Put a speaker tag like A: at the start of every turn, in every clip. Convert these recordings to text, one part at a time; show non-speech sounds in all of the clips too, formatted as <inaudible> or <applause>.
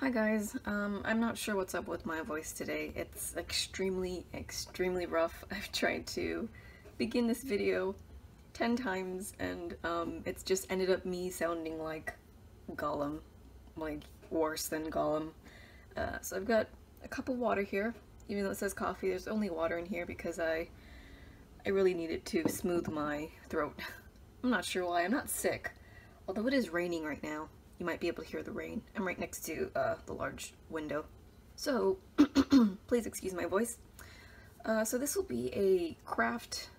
A: Hi guys, um, I'm not sure what's up with my voice today. It's extremely, extremely rough. <laughs> I've tried to begin this video 10 times and um, it's just ended up me sounding like Gollum, like worse than Gollum. Uh, so I've got a cup of water here, even though it says coffee, there's only water in here because I, I really needed to smooth my throat. <laughs> I'm not sure why, I'm not sick, although it is raining right now you might be able to hear the rain. I'm right next to uh, the large window. So, <clears throat> please excuse my voice. Uh, so this will be a craft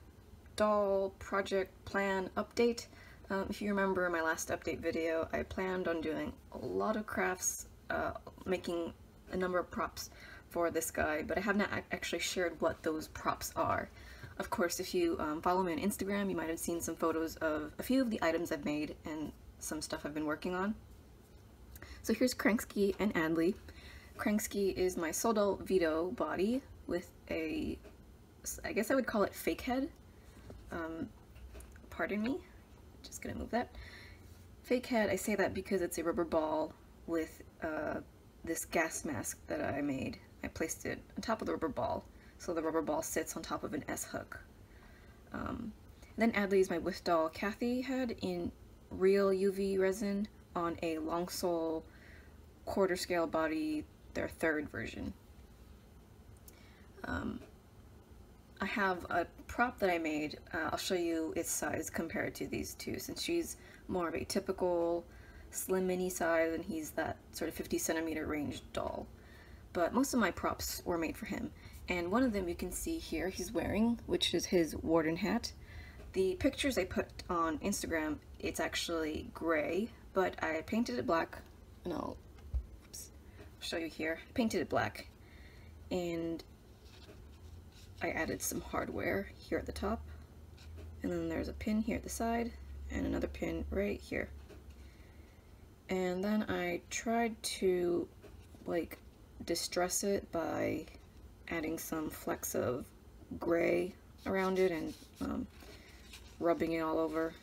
A: doll project plan update. Um, if you remember my last update video, I planned on doing a lot of crafts, uh, making a number of props for this guy, but I have not actually shared what those props are. Of course, if you um, follow me on Instagram, you might have seen some photos of a few of the items I've made and some stuff I've been working on. So here's Cranksky and Adley. Cranksky is my Souldoll Vito body with a, I guess I would call it fake head. Um, pardon me, just gonna move that. Fake head, I say that because it's a rubber ball with uh, this gas mask that I made. I placed it on top of the rubber ball, so the rubber ball sits on top of an S-hook. Um, then Adley is my Withdoll Kathy head in real UV resin on a Loongsoul quarter scale body, their third version. Um, I have a prop that I made. Uh, I'll show you its size compared to these two since she's more of a typical slim mini size and he's that sort of 50 centimeter range doll. But most of my props were made for him. And one of them you can see here he's wearing, which is his warden hat. The pictures I put on Instagram, it's actually gray, but I painted it black and I'll show you here. I painted it black and I added some hardware here at the top and then there's a pin here at the side and another pin right here. And then I tried to like distress it by adding some flecks of gray around it and um, rubbing it all over.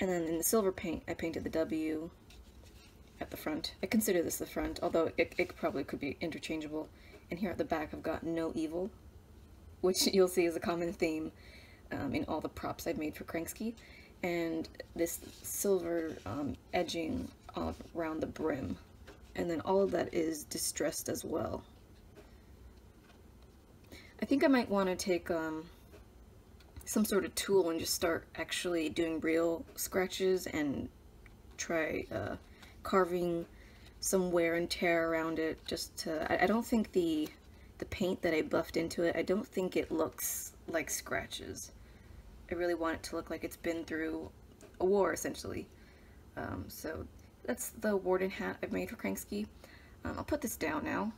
A: And then in the silver paint, I painted the W at the front. I consider this the front, although it, it probably could be interchangeable. And here at the back I've got no evil, which <laughs> you'll see is a common theme um, in all the props I've made for Cranksky. And this silver um, edging around the brim. And then all of that is distressed as well. I think I might want to take um, some sort of tool and just start actually doing real scratches and try uh, carving some wear and tear around it just to, I, I don't think the, the paint that I buffed into it, I don't think it looks like scratches. I really want it to look like it's been through a war, essentially. Um, so that's the warden hat I've made for Cranksky. Um, I'll put this down now,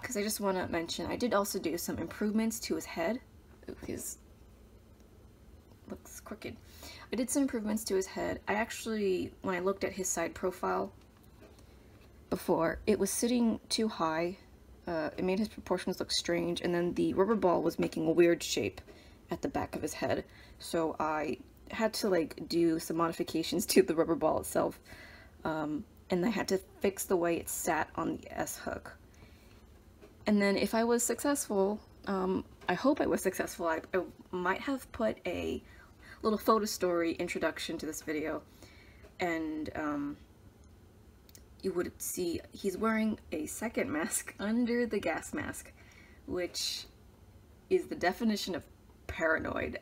A: because I just want to mention, I did also do some improvements to his head. Ooh, his looks crooked. I did some improvements to his head. I actually, when I looked at his side profile before, it was sitting too high. Uh, it made his proportions look strange, and then the rubber ball was making a weird shape at the back of his head. So I had to like do some modifications <laughs> to the rubber ball itself. Um, and I had to fix the way it sat on the S-hook. And then if I was successful, um, I hope I was successful, I, I might have put a little photo story introduction to this video. And um, you would see he's wearing a second mask <laughs> under the gas mask which is the definition of paranoid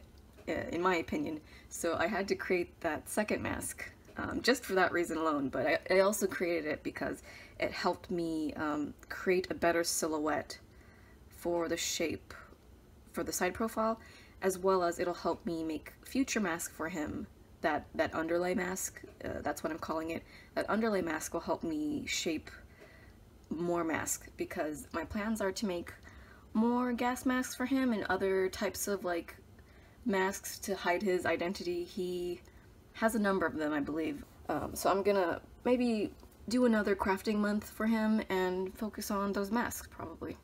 A: uh, in my opinion. So I had to create that second mask um, just for that reason alone but I, I, also created it because it helped me um, create a better silhouette for the shape for the side profile as well as it'll help me make future mask for him. That that underlay mask uh, that's what I'm calling it. That underlay mask will help me shape more mask because my plans are to make more gas masks for him and other types of like masks to hide his identity. He has a number of them I believe. Um, so I'm gonna maybe do another crafting month for him and focus on those masks probably.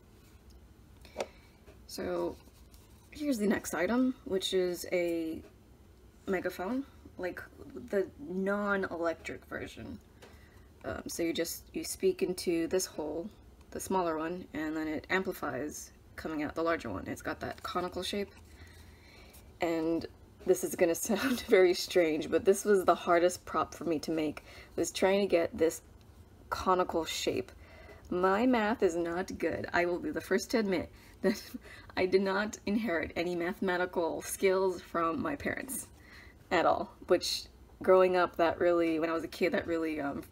A: So Here's the next item, which is a megaphone, like the non-electric version. Um, so you just, you speak into this hole, the smaller one, and then it amplifies coming out the larger one. It's got that conical shape. And this is gonna <laughs> sound very strange, but this was the hardest prop for me to make, was trying to get this conical shape. My math is not good. I will be the first to admit that <laughs> I did not inherit any mathematical skills from my parents at all, which growing up that really, when I was a kid, that really, um,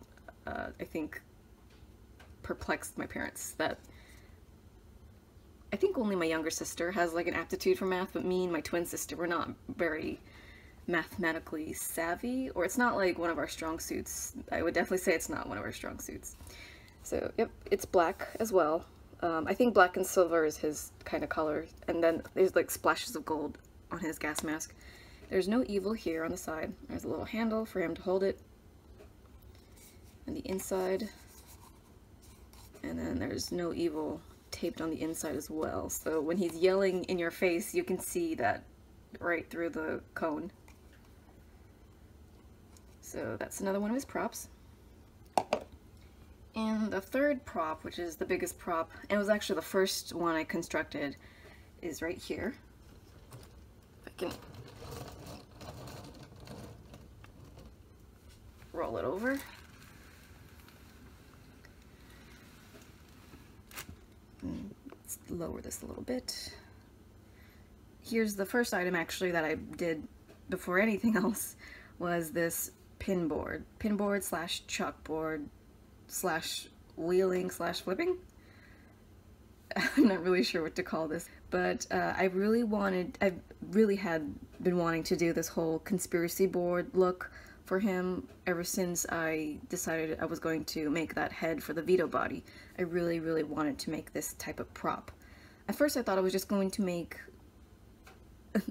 A: uh, I think, perplexed my parents. That I think only my younger sister has like an aptitude for math, but me and my twin sister were not very mathematically savvy, or it's not like one of our strong suits. I would definitely say it's not one of our strong suits. So, yep, it's black as well. Um, I think black and silver is his kind of color, and then there's like splashes of gold on his gas mask. There's no evil here on the side. There's a little handle for him to hold it. And the inside. And then there's no evil taped on the inside as well. So when he's yelling in your face, you can see that right through the cone. So that's another one of his props. And the third prop, which is the biggest prop, and it was actually the first one I constructed, is right here. If I can roll it over. Mm, let's lower this a little bit. Here's the first item actually that I did before anything <laughs> else was this pin board. Pin board slash chalkboard slash wheeling slash flipping. <laughs> I'm not really sure what to call this, but uh, I really wanted, I really had been wanting to do this whole conspiracy board look for him ever since I decided I was going to make that head for the Vito body. I really, really wanted to make this type of prop. At first I thought I was just going to make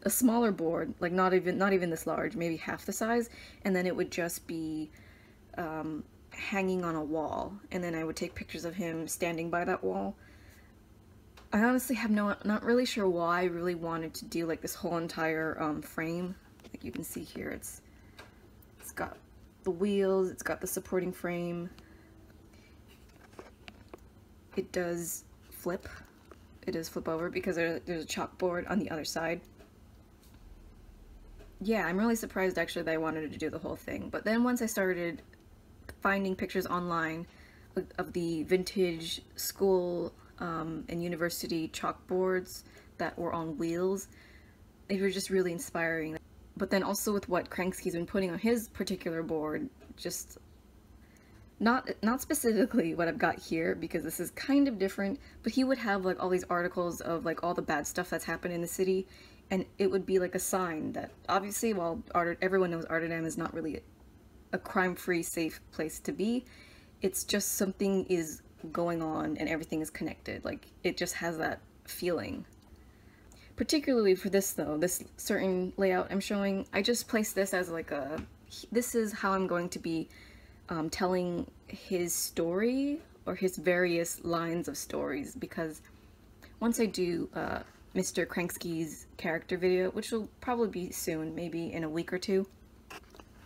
A: a smaller board, like not even not even this large, maybe half the size, and then it would just be um, hanging on a wall, and then I would take pictures of him standing by that wall. I honestly have no, not really sure why I really wanted to do like this whole entire um, frame. Like you can see here, it's it's got the wheels, it's got the supporting frame. It does flip. It does flip over because there's a chalkboard on the other side. Yeah, I'm really surprised actually that I wanted to do the whole thing. But then once I started finding pictures online of the vintage school um, and university chalkboards that were on wheels, they were just really inspiring. But then also with what Cranksky's been putting on his particular board, just not not specifically what I've got here because this is kind of different, but he would have like all these articles of like all the bad stuff that's happened in the city and it would be like a sign that obviously while Art everyone knows Arterdam is not really a crime-free safe place to be, it's just something is going on and everything is connected. Like it just has that feeling Particularly for this though, this certain layout I'm showing, I just placed this as like a, this is how I'm going to be um, telling his story or his various lines of stories because once I do uh, Mr. Cranksky's character video, which will probably be soon, maybe in a week or two,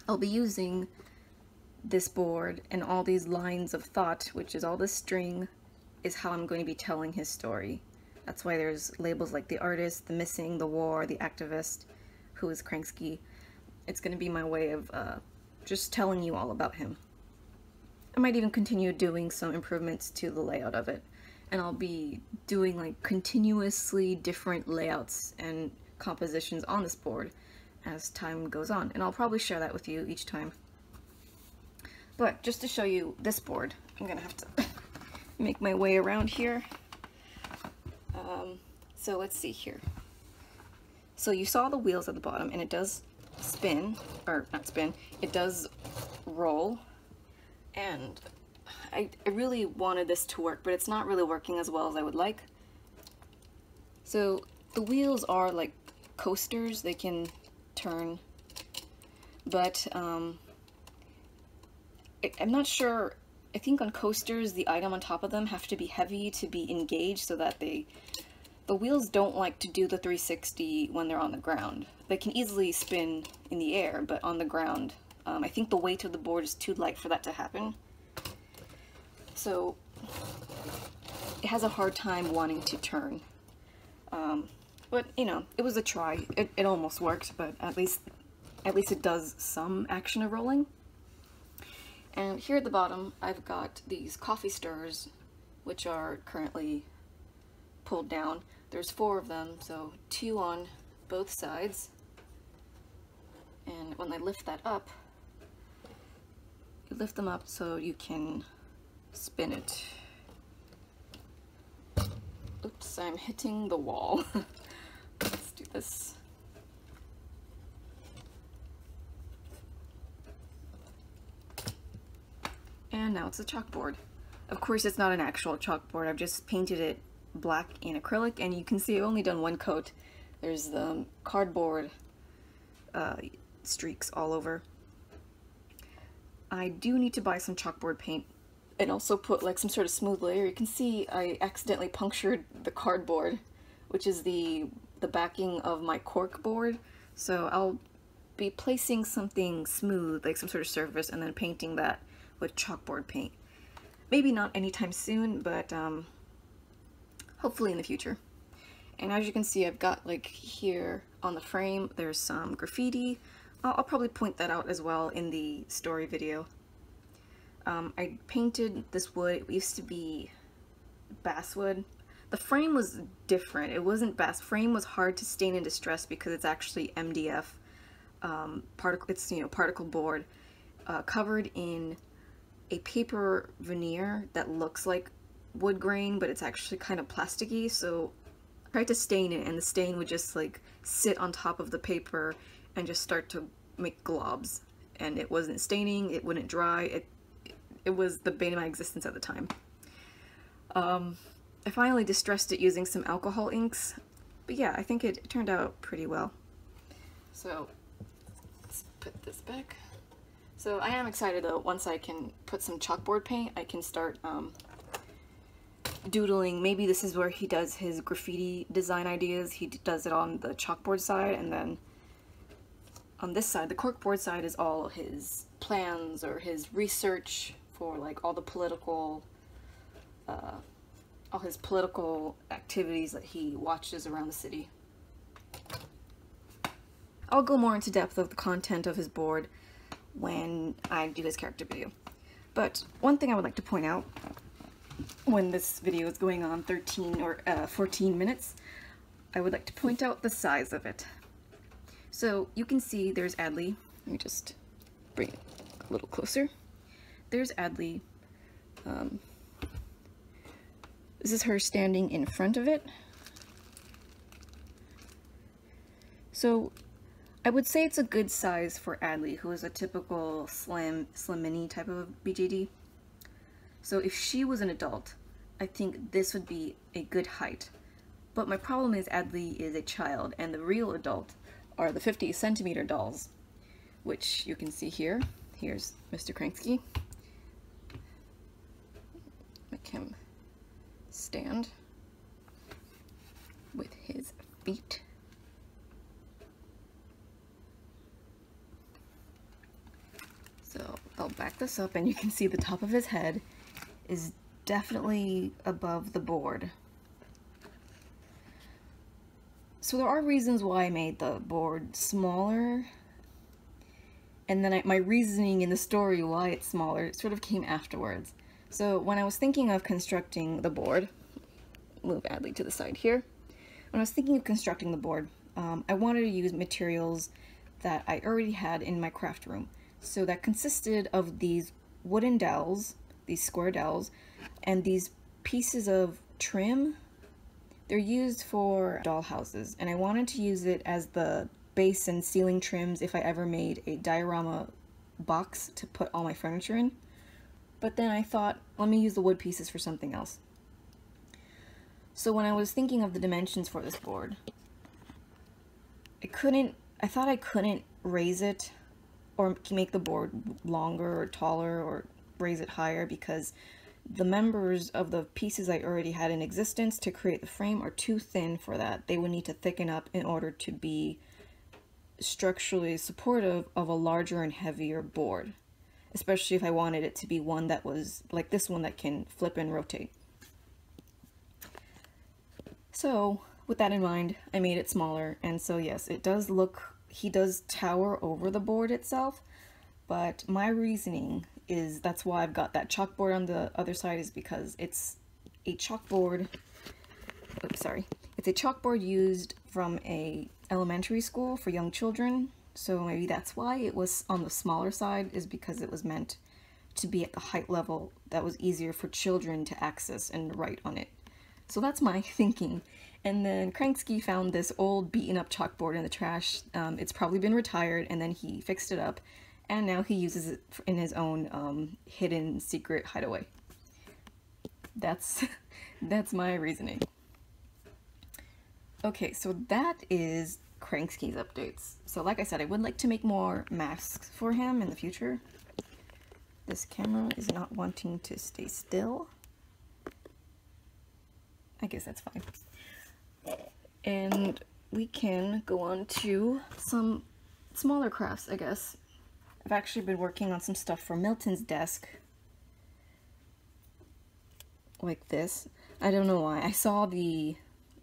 A: I'll be using this board and all these lines of thought, which is all this string, is how I'm going to be telling his story. That's why there's labels like the artist, the missing, the war, the activist, who is Cranksky. It's going to be my way of uh, just telling you all about him. I might even continue doing some improvements to the layout of it. And I'll be doing like continuously different layouts and compositions on this board as time goes on. And I'll probably share that with you each time. But just to show you this board, I'm gonna have to <laughs> make my way around here. Um, so let's see here. So you saw the wheels at the bottom and it does spin, or not spin, it does roll. And I, I really wanted this to work, but it's not really working as well as I would like. So the wheels are like coasters, they can turn, but um, I'm not sure I think on coasters, the item on top of them have to be heavy to be engaged so that they... The wheels don't like to do the 360 when they're on the ground. They can easily spin in the air, but on the ground, um, I think the weight of the board is too light for that to happen. so it has a hard time wanting to turn. Um, but, you know, it was a try. It, it almost worked, but at least, at least it does some action of rolling. And here at the bottom, I've got these coffee stirrers, which are currently pulled down. There's four of them, so two on both sides. And when I lift that up, you lift them up so you can spin it. Oops, I'm hitting the wall. <laughs> This. And now it's a chalkboard. Of course, it's not an actual chalkboard. I've just painted it black in acrylic, and you can see I've only done one coat. There's the cardboard uh, streaks all over. I do need to buy some chalkboard paint and also put like some sort of smooth layer. You can see I accidentally punctured the cardboard, which is the, the backing of my cork board. So I'll be placing something smooth, like some sort of surface, and then painting that with chalkboard paint. Maybe not anytime soon, but um, hopefully in the future. And as you can see, I've got like here on the frame, there's some graffiti. I'll, I'll probably point that out as well in the story video. Um, I painted this wood, it used to be basswood. The frame was different, it wasn't best. Frame was hard to stain and distress because it's actually MDF, um, particle, it's, you know, particle board, uh, covered in a paper veneer that looks like wood grain, but it's actually kind of plasticky, so I tried to stain it, and the stain would just, like, sit on top of the paper and just start to make globs. And it wasn't staining, it wouldn't dry, it, it was the bane of my existence at the time. Um, I finally distressed it using some alcohol inks, but yeah, I think it, turned out pretty well. So, let's put this back. So I am excited though, once I can put some chalkboard paint, I can start um, doodling. Maybe this is where he does his graffiti design ideas. He does it on the chalkboard side and then on this side, the corkboard side is all his plans or his research for like all the political, uh, all his political activities that he watches around the city. I'll go more into depth of the content of his board when I do his character video. But one thing I would like to point out when this video is going on 13 or uh, 14 minutes, I would like to point out the size of it. So you can see there's Adley. Let me just bring it a little closer. There's Adley. Um, this is her standing in front of it. So I would say it's a good size for Adley, who is a typical slim, slim mini type of BJD. So if she was an adult, I think this would be a good height. But my problem is Adley is a child, and the real adult are the 50 centimeter dolls, which you can see here. Here's Mr. Cranksky. Make him stand with his feet So I'll back this up and you can see the top of his head is definitely above the board. So there are reasons why I made the board smaller. And then I, my reasoning in the story why it's smaller sort of came afterwards. So when I was thinking of constructing the board, move Adley to the side here. When I was thinking of constructing the board, um, I wanted to use materials that I already had in my craft room. So that consisted of these wooden dowels, these square dowels, and these pieces of trim. They're used for doll houses, and I wanted to use it as the base and ceiling trims if I ever made a diorama box to put all my furniture in. But then I thought, let me use the wood pieces for something else. So when I was thinking of the dimensions for this board, I couldn't, I thought I couldn't raise it or make the board longer or taller or raise it higher because the members of the pieces I already had in existence to create the frame are too thin for that. They would need to thicken up in order to be structurally supportive of a larger and heavier board. especially if I wanted it to be one that was like this one that can flip and rotate. So with that in mind, I made it smaller, and so yes, it does look, he does tower over the board itself, but my reasoning is that's why I've got that chalkboard on the other side is because it's a chalkboard, oops, sorry, it's a chalkboard used from a elementary school for young children, so maybe that's why it was on the smaller side is because it was meant to be at the height level that was easier for children to access and write on it. So that's my <laughs> thinking. And then Cranksky found this old beaten up chalkboard in the trash. Um, it's probably been retired and then he fixed it up and now he uses it in his own um, hidden secret hideaway. That's, <laughs> that's my reasoning. Okay, so that is Cranksky's updates. So like I said, I would like to make more masks for him in the future. This camera is not wanting to stay still. I guess that's fine. And we can go on to some smaller crafts, I guess. I've actually been working on some stuff for Milton's desk. Like this. I don't know why. I saw the,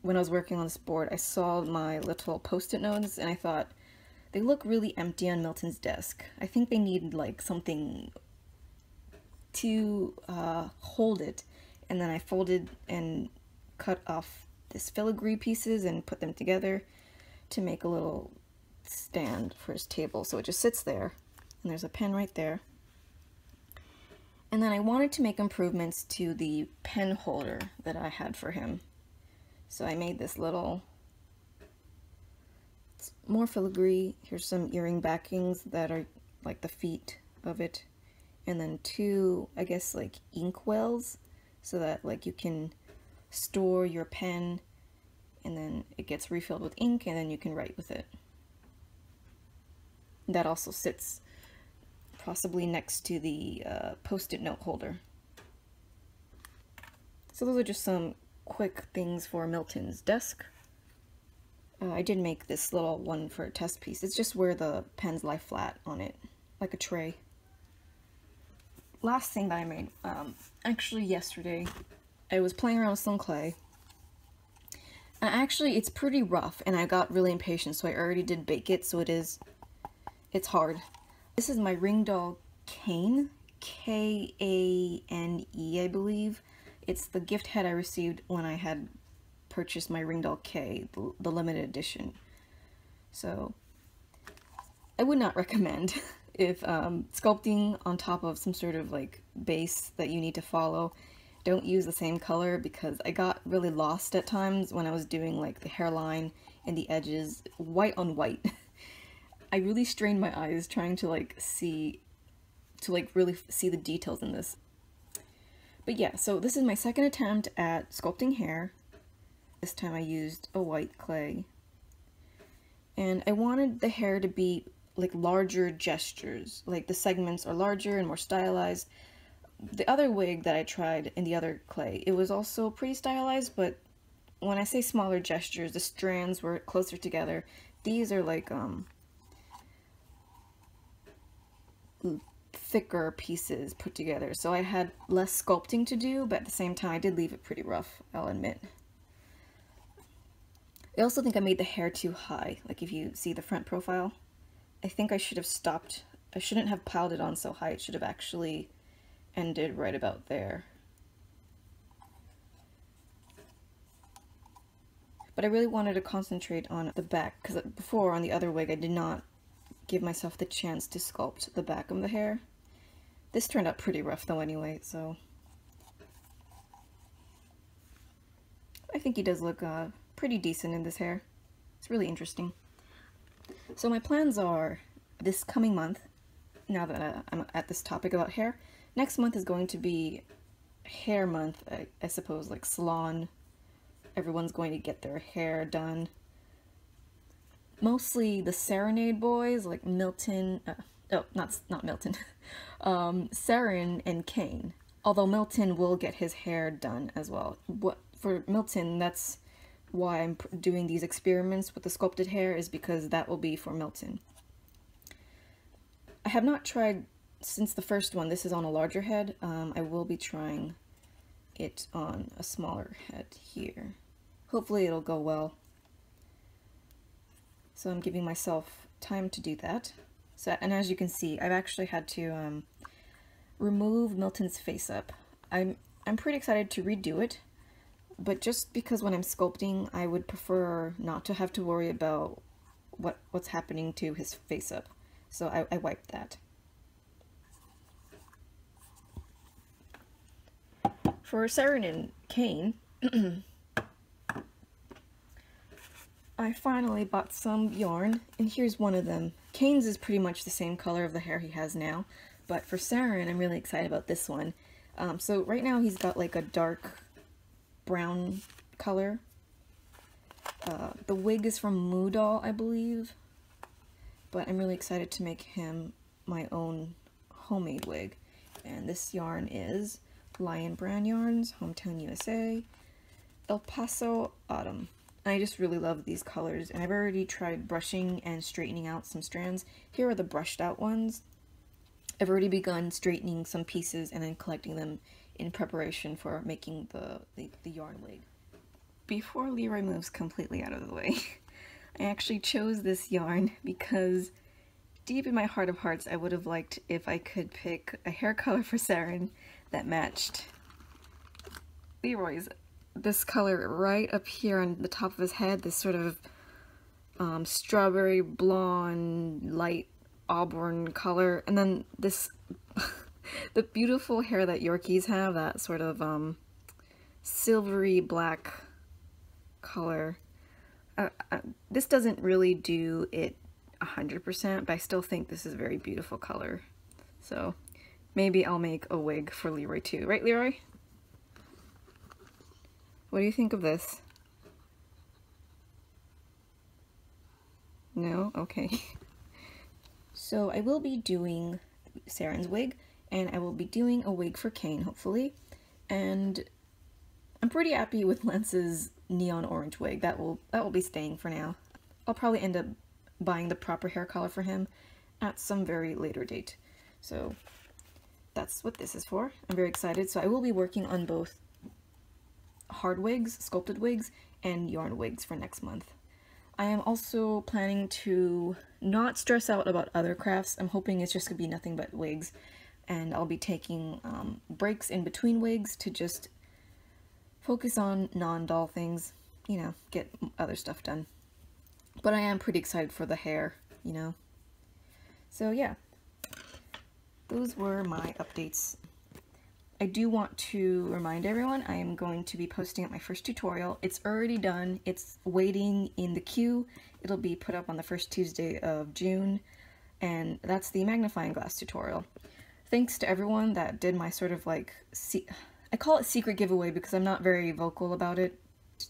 A: when I was working on this board, I saw my little post-it notes and I thought, they look really empty on Milton's desk. I think they need like something to uh, hold it. And then I folded and cut off this filigree pieces and put them together to make a little stand for his table. So it just sits there and there's a pen right there. And then I wanted to make improvements to the pen holder that I had for him. So I made this little, more filigree. Here's some earring backings that are like the feet of it. And then two, I guess like ink wells so that like you can store your pen and then it gets refilled with ink and then you can write with it. That also sits possibly next to the uh, post-it note holder. So those are just some quick things for Milton's desk. Uh, I did make this little one for a test piece. It's just where the pens lie flat on it, like a tray. Last thing that I made, um, actually yesterday, I was playing around with some clay. And actually, it's pretty rough, and I got really impatient, so I already did bake it, so it is, it's hard. This is my Ring Doll Kane, K-A-N-E, I believe. It's the gift head I received when I had purchased my Ring Doll K, the, the limited edition. So, I would not <laughs> recommend if um, sculpting on top of some sort of like base that you need to follow don't use the same color because I got really lost at times when I was doing like the hairline and the edges white on white <laughs> I really strained my eyes trying to like see, to like really see the details in this. But yeah, so this is my second attempt at sculpting hair. This time I used a white clay. And I wanted the hair to be like larger gestures, like the segments are larger and more stylized. The other wig that I tried in the other clay, it was also pretty stylized, but when I say smaller gestures, the strands were closer together. These are like, um, thicker pieces put together. So I had less sculpting to do, but at the same time I did leave it pretty rough, I'll admit. I also think I made the hair too high, like if you see the front profile. I think I should have stopped, I shouldn't have piled it on so high, it should have actually ended right about there. But I really wanted to concentrate on the back, because before on the other wig I did not give myself the chance to sculpt the back of the hair. This turned out pretty rough though anyway, so... I think he does look uh, pretty decent in this hair. It's really interesting. So my plans are this coming month, now that uh, I'm at this topic about hair, next month is going to be hair month, I, I suppose, like salon. Everyone's going to get their hair done mostly the Serenade boys, like Milton, uh, oh, not, not Milton, <laughs> um, Saren and Kane. Although Milton will get his hair done as well. What For Milton, that's why I'm doing these experiments with the sculpted hair is because that will be for Milton. I have not tried since the first one, this is on a larger head, um, I will be trying it on a smaller head here. Hopefully it'll go well. So I'm giving myself time to do that. So, and as you can see, I've actually had to um, remove Milton's face up. I'm, I'm pretty excited to redo it, but just because when I'm sculpting, I would prefer not to have to worry about what, what's happening to his face up. So I, I wiped that. For Saren and Kane, <clears throat> I finally bought some yarn, and here's one of them. Kane's is pretty much the same color of the hair he has now, but for Saren, I'm really excited about this one. Um, so right now he's got like a dark brown color. Uh, the wig is from Moodall, I believe, but I'm really excited to make him my own homemade wig. And this yarn is Lion Brand Yarns, Hometown USA, El Paso Autumn. I just really love these colors, and I've already tried brushing and straightening out some strands. Here are the brushed out ones. I've already begun straightening some pieces and then collecting them in preparation for making the, the, the yarn wig. Before Leroy moves completely out of the way, <laughs> I actually chose this yarn because deep in my heart of hearts I would have liked if I could pick a hair color for Saren that matched Leroy's. This color right up here on the top of his head, this sort of um, strawberry blonde, light auburn color, and then this, <laughs> the beautiful hair that Yorkies have, that sort of um, silvery black color. Uh, uh, this doesn't really do it 100%, but I still think this is a very beautiful color. So Maybe I'll make a wig for Leroy too. Right, Leroy? What do you think of this? No? Okay. <laughs> so I will be doing Saren's wig, and I will be doing a wig for Kane, hopefully. And I'm pretty happy with Lance's neon orange wig. That will that will be staying for now. I'll probably end up buying the proper hair color for him at some very later date. So that's what this is for. I'm very excited. So I will be working on both hard wigs, sculpted wigs, and yarn wigs for next month. I am also planning to not stress out about other crafts. I'm hoping it's just going to be nothing but wigs. And I'll be taking um, breaks in between wigs to just focus on non-doll things, you know, get other stuff done. But I am pretty excited for the hair, you know. So yeah, those were my updates. I do want to remind everyone I am going to be posting up my first tutorial. It's already done. It's waiting in the queue. It'll be put up on the first Tuesday of June, and that's the magnifying glass tutorial. Thanks to everyone that did my sort of like, I call it secret giveaway because I'm not very vocal about it.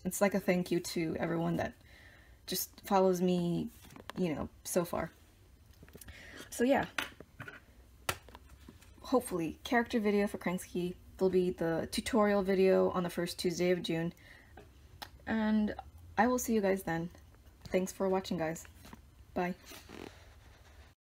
A: It's like a thank you to everyone that just follows me, you know, so far. So yeah, hopefully, character video for Cranksky. There'll be the tutorial video on the first Tuesday of June. And I will see you guys then. Thanks for watching, guys. Bye.